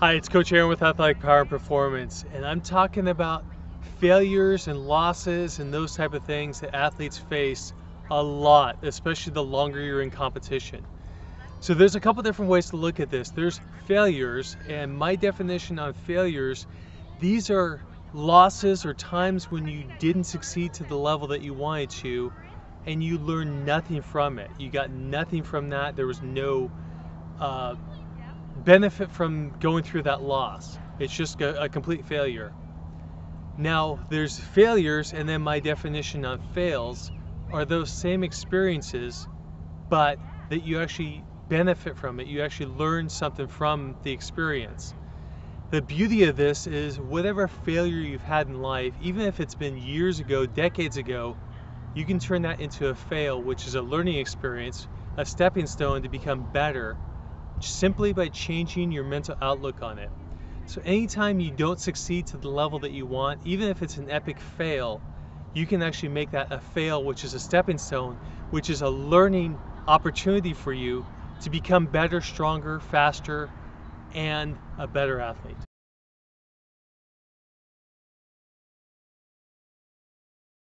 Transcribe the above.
Hi, it's Coach Aaron with Athletic Power Performance, and I'm talking about failures and losses and those type of things that athletes face a lot, especially the longer you're in competition. So there's a couple different ways to look at this. There's failures, and my definition on failures, these are losses or times when you didn't succeed to the level that you wanted to, and you learned nothing from it. You got nothing from that. There was no uh, benefit from going through that loss. It's just a, complete failure. Now, there's failures, and then my definition on fails are those same experiences, but that you actually benefit from it. You actually learn something from the experience. The beauty of this is whatever failure you've had in life, even if it's been years ago, decades ago, you can turn that into a fail, which is a learning experience, a stepping stone to become better simply by changing your mental outlook on it. So anytime you don't succeed to the level that you want, even if it's an epic fail, you can actually make that a fail, which is a stepping stone, which is a learning opportunity for you to become better, stronger, faster, and a better athlete.